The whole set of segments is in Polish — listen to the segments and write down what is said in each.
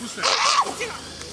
Who's that?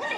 wait.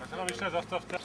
Mesela işte zastafta.